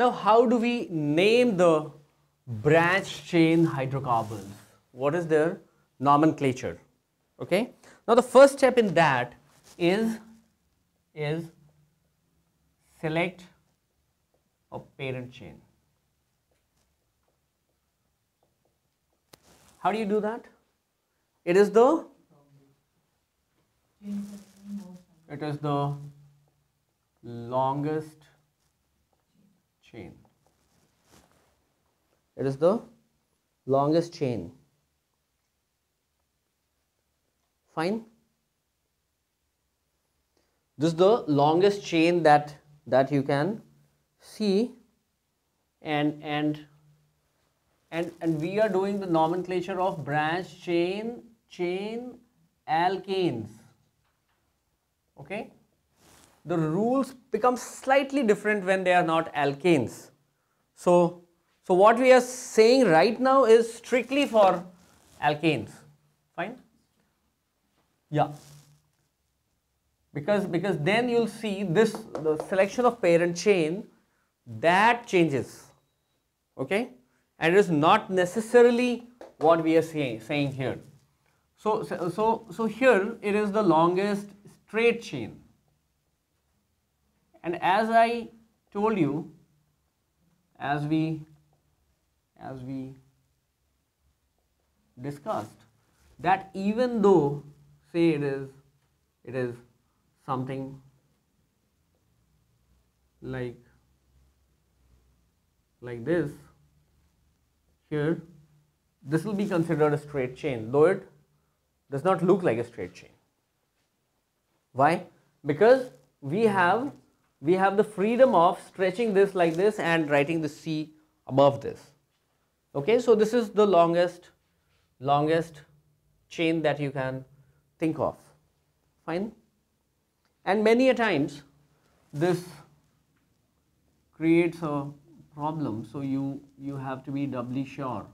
Now, how do we name the branch chain hydrocarbons? What is their nomenclature? Okay. Now, the first step in that is is select a parent chain. How do you do that? It is the it is the longest chain. It is the longest chain. Fine. This is the longest chain that that you can see and and and and we are doing the nomenclature of branch chain chain alkanes okay the rules become slightly different when they are not alkanes. So so what we are saying right now is strictly for alkanes. Fine? Yeah. Because because then you'll see this the selection of parent chain that changes. Okay? And it is not necessarily what we are saying, saying here. So, so so so here it is the longest straight chain and as i told you as we as we discussed that even though say it is it is something like like this here this will be considered a straight chain though it does not look like a straight chain. Why? Because we have we have the freedom of stretching this like this and writing the c above this. Okay so this is the longest longest chain that you can think of. Fine? And many a times this creates a problem. So you you have to be doubly sure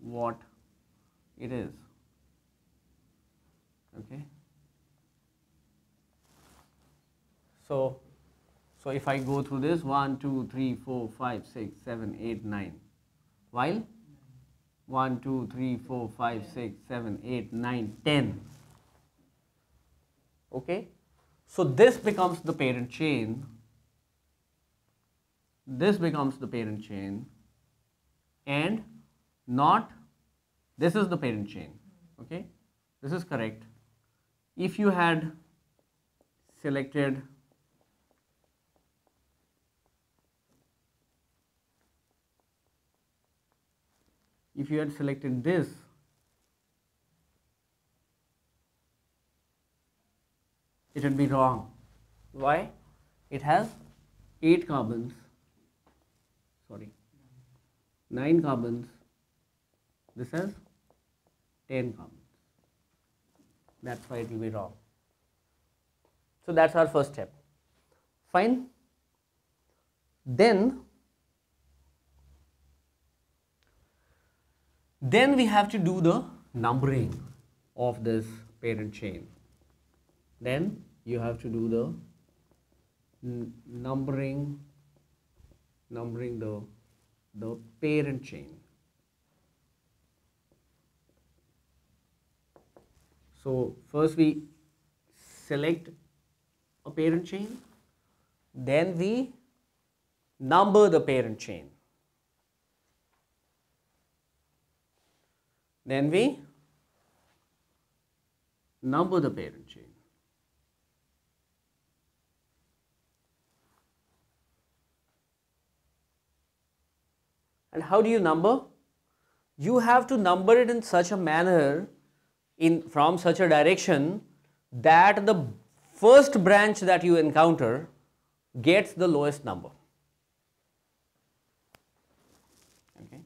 what it is. Okay so so if I go through this 1 2 3 4 5 6 7 8 9 while? 1 2 3 4 5 6 7 8 9 10 okay? So this becomes the parent chain. This becomes the parent chain. And not this is the parent chain. Okay? This is correct. If you had selected if you had selected this it would be wrong. Why? It has 8 carbons, sorry, 9 carbons, this has 10 carbons. That's why it will be wrong. So that's our first step. Fine. Then, then we have to do the numbering of this parent chain. Then you have to do the numbering numbering the the parent chain. So first we select a parent chain. Then we number the parent chain then we number the parent chain And how do you number? You have to number it in such a manner, in from such a direction that the first branch that you encounter gets the lowest number. Okay.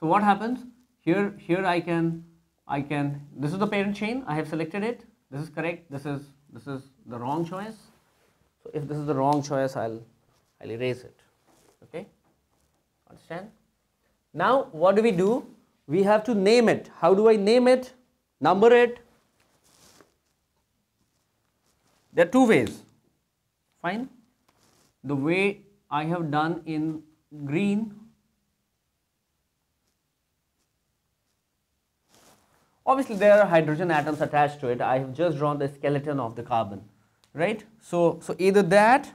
So what happens? Here, here I can, I can. This is the parent chain. I have selected it. This is correct. This is this is the wrong choice. So if this is the wrong choice, I'll I'll erase it. Okay. Understand? Now what do we do? We have to name it. How do I name it? Number it? There are two ways. Fine. The way I have done in green obviously there are hydrogen atoms attached to it. I have just drawn the skeleton of the carbon right? So so either that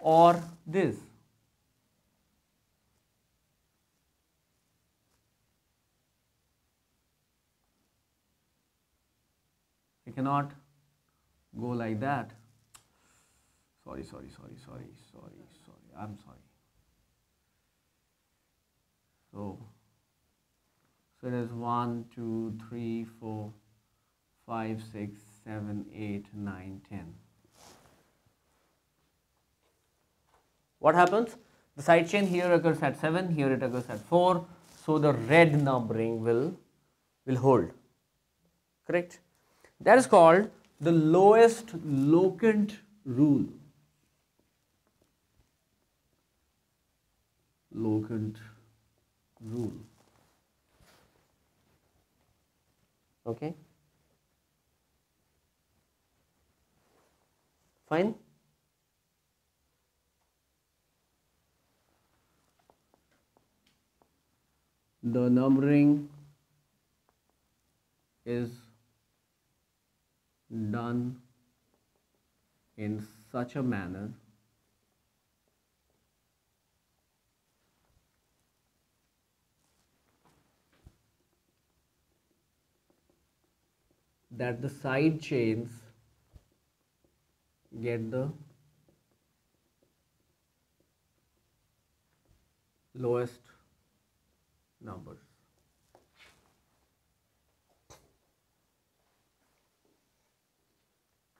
or this. You cannot go like that. Sorry sorry sorry sorry sorry sorry. I'm sorry. So so it is 1 2 3 4 5 6 7 8 9 10 what happens? The side chain here occurs at 7 here it occurs at 4 so the red numbering will will hold. Correct? That is called the lowest locant rule. Locant rule okay? Fine? The numbering is done in such a manner that the side chains get the lowest numbers.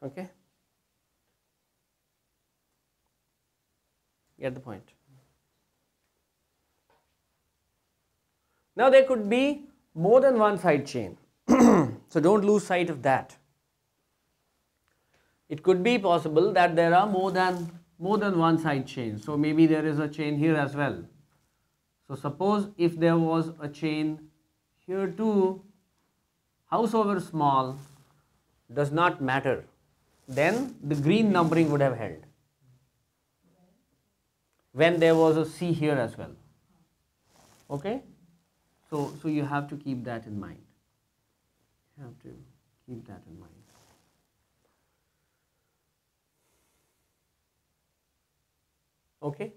Okay? Get the point. Now there could be more than one side chain. So don't lose sight of that. It could be possible that there are more than more than one side chain. So maybe there is a chain here as well. So suppose if there was a chain here too, howsoever small, does not matter. Then the green numbering would have held. When there was a C here as well. Okay? So, so you have to keep that in mind. Have to keep that in mind. Okay?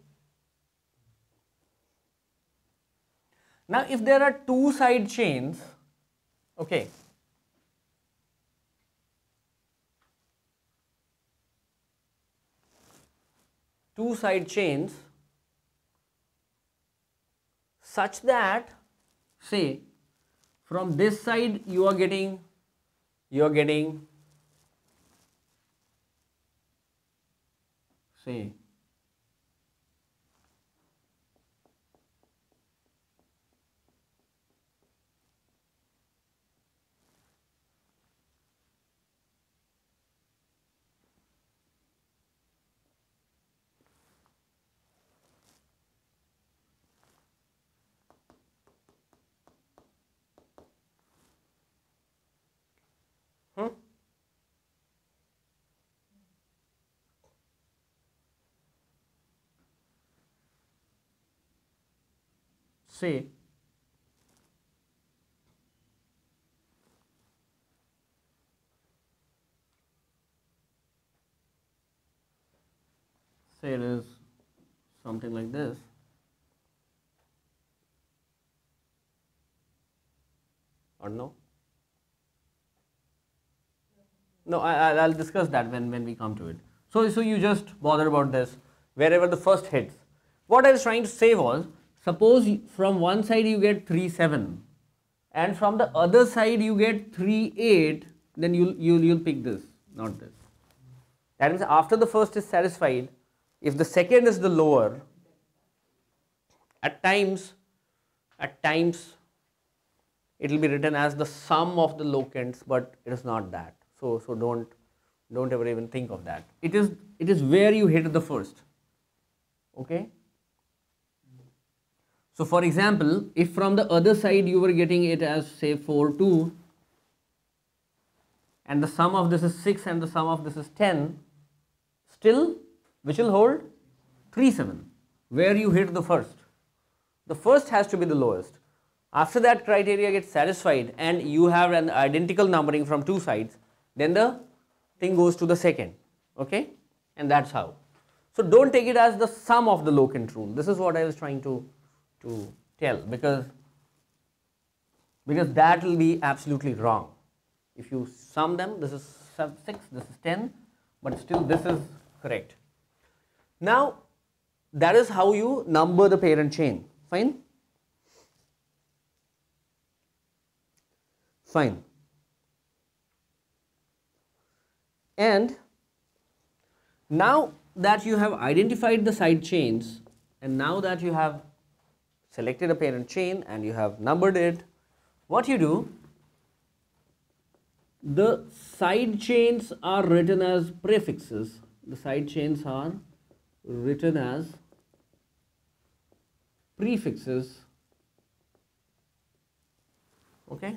Now, if there are two side chains, okay, two side chains such that say from this side you are getting you are getting say Hmm? Say say it is something like this. Or no? No I, i'll discuss that when when we come to it. So so you just bother about this. Wherever the first hits. What i was trying to say was suppose from one side you get 3 7 and from the other side you get 3 8 then you'll you'll, you'll pick this not this. That means after the first is satisfied if the second is the lower at times at times it will be written as the sum of the locants but it is not that. So so don't don't ever even think of that. It is it is where you hit the first. Okay so for example if from the other side you were getting it as say 4 2 and the sum of this is 6 and the sum of this is 10 still which will hold 3 7 where you hit the first. The first has to be the lowest. After that criteria gets satisfied and you have an identical numbering from two sides, then the thing goes to the second. Okay? And that's how. So don't take it as the sum of the locant rule. This is what I was trying to, to tell because, because that will be absolutely wrong. If you sum them, this is 6, this is 10, but still this is correct. Now, that is how you number the parent chain. Fine? Fine. And now that you have identified the side chains and now that you have selected a parent chain and you have numbered it, what you do, the side chains are written as prefixes. The side chains are written as prefixes. Okay.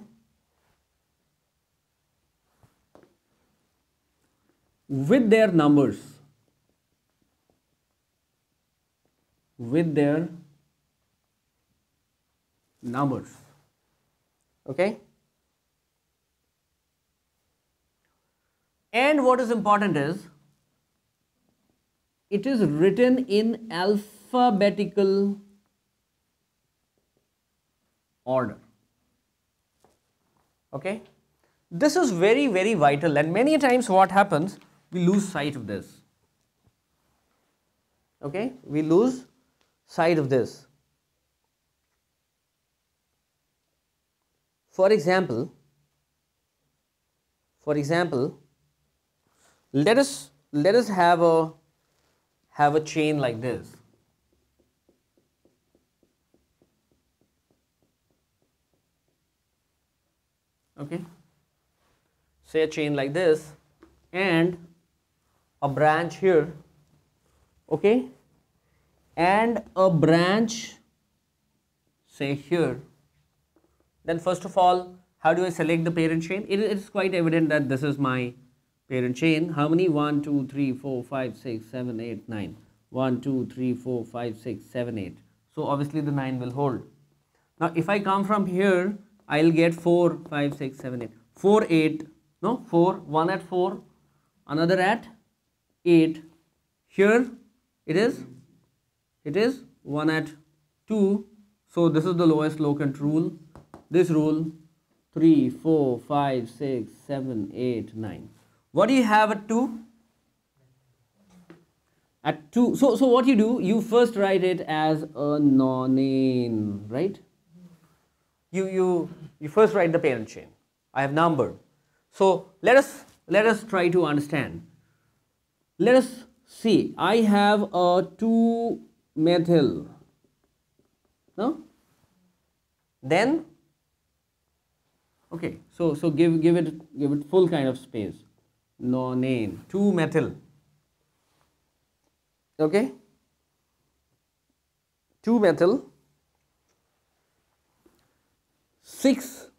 With their numbers. With their numbers. Okay. And what is important is it is written in alphabetical order. Okay? This is very, very vital and many times what happens, we lose sight of this. Okay? We lose sight of this. For example, for example, let us let us have a have a chain like this. Okay. Say a chain like this and a branch here. Okay. And a branch say here then first of all how do I select the parent chain? It is quite evident that this is my parent chain. How many? 1 2 3 4 5 6 7 8 9 1 2 3 4 5 6 7 8 so obviously the 9 will hold. Now if i come from here i'll get 4 5 6 7 8 4 8 no 4 1 at 4 another at 8 here it is. It is 1 at 2 so this is the lowest locant rule this rule 3 4 5 6 7 8 9 what do you have at 2? At 2, so, so what you do, you first write it as a nonane, right? You, you, you first write the parent chain. I have numbered. So let us, let us try to understand. Let us see, I have a 2 methyl. No? Then, okay, so, so give, give, it, give it full kind of space. Nonane. 2 methyl okay? 2 methyl 6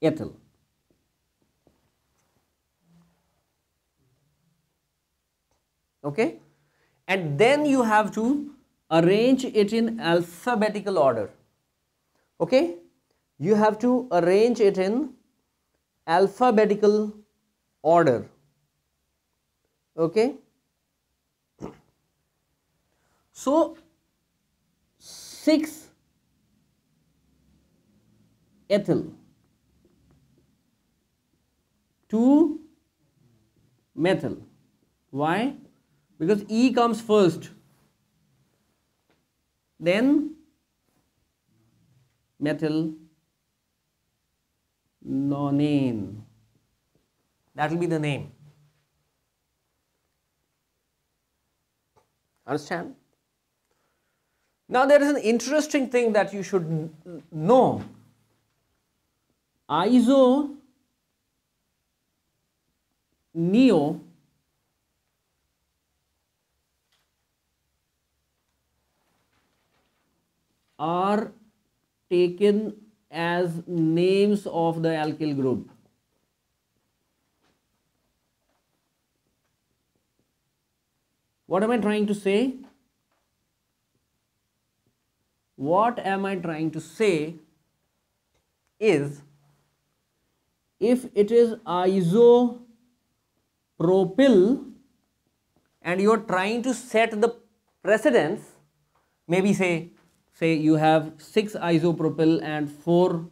ethyl. Okay? And then you have to arrange it in alphabetical order. Okay you have to arrange it in alphabetical order. Okay? So 6 ethyl. 2 methyl. Why? Because e comes first. Then methyl nonane that will be the name. Understand? Now there is an interesting thing that you should know. Iso neo are taken as names of the alkyl group. What am I trying to say? what am I trying to say is if it is isopropyl and you are trying to set the precedence, maybe say, say you have 6 isopropyl and 4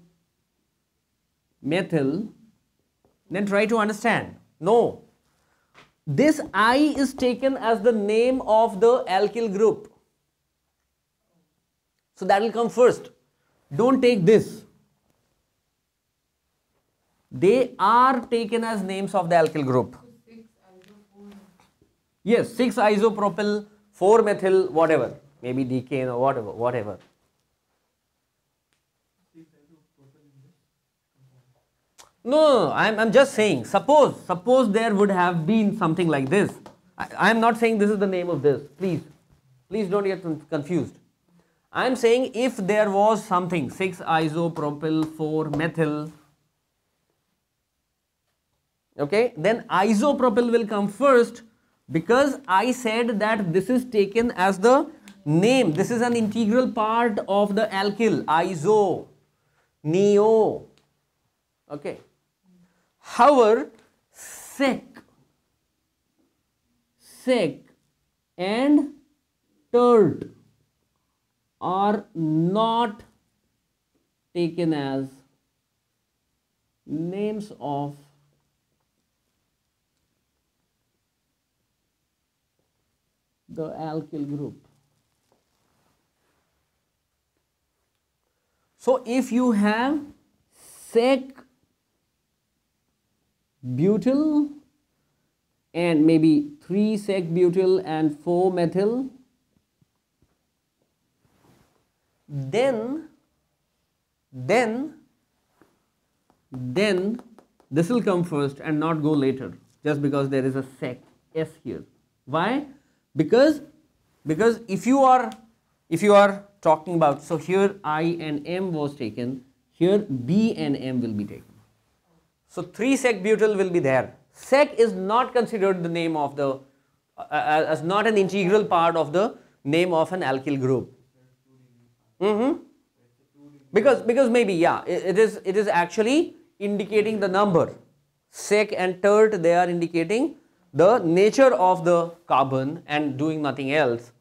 methyl, then try to understand. No, this I is taken as the name of the alkyl group. So that will come first. Don't take this. They are taken as names of the alkyl group. Yes, 6 isopropyl, 4 methyl, whatever. Maybe decane or whatever, whatever. No, I'm, I'm just saying, suppose, suppose there would have been something like this. I, am not saying this is the name of this, please. Please don't get confused. I'm saying if there was something, 6 isopropyl, 4 methyl, okay, then isopropyl will come first because I said that this is taken as the name. This is an integral part of the alkyl, iso, neo, okay. However, sec, sec and tert are not taken as names of the alkyl group. So, if you have sec butyl and maybe 3 sec butyl and 4 methyl then then then this will come first and not go later just because there is a sec s here. Why? Because because if you are if you are talking about so here i and m was taken here b and m will be taken so 3 sec butyl will be there. Sec is not considered the name of the, uh, uh, as not an integral part of the name of an alkyl group. Mm -hmm. Because, because maybe, yeah, it, it, is, it is actually indicating the number. Sec and tert, they are indicating the nature of the carbon and doing nothing else.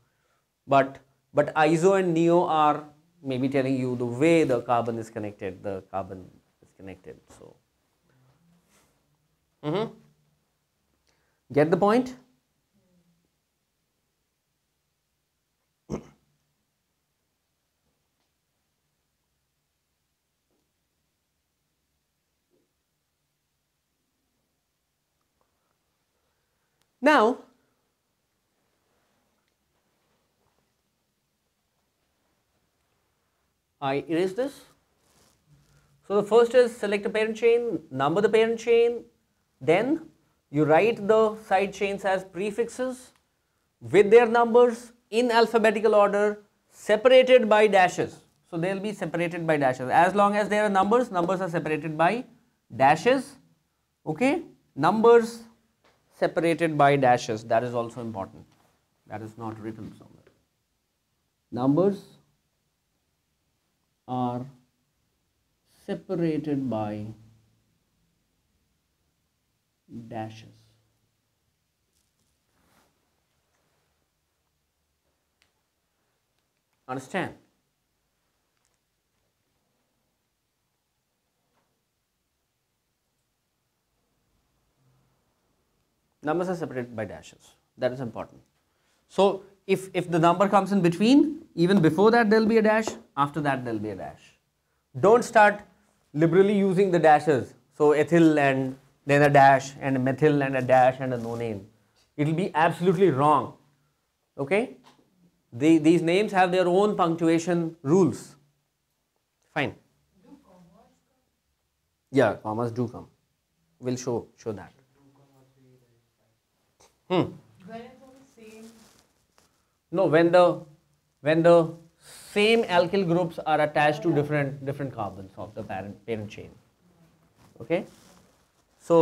But, but iso and neo are maybe telling you the way the carbon is connected, the carbon is connected. So. Mm -hmm. Get the point? Now, I erase this. So the first is select a parent chain, number the parent chain, then you write the side chains as prefixes with their numbers in alphabetical order separated by dashes. So they will be separated by dashes. As long as there are numbers, numbers are separated by dashes. Okay, numbers separated by dashes. That is also important. That is not written somewhere. Numbers are separated by dashes. Understand? Numbers are separated by dashes. That is important. So, if, if the number comes in between, even before that there will be a dash, after that there will be a dash. Don't start liberally using the dashes. So, ethyl and then a dash and a methyl and a dash and a nonane. It will be absolutely wrong. Okay? The, these names have their own punctuation rules. Fine. Yeah, commas do come. We'll show show that. Hmm. No, when the when the same alkyl groups are attached to different different carbons of the parent parent chain. Okay. So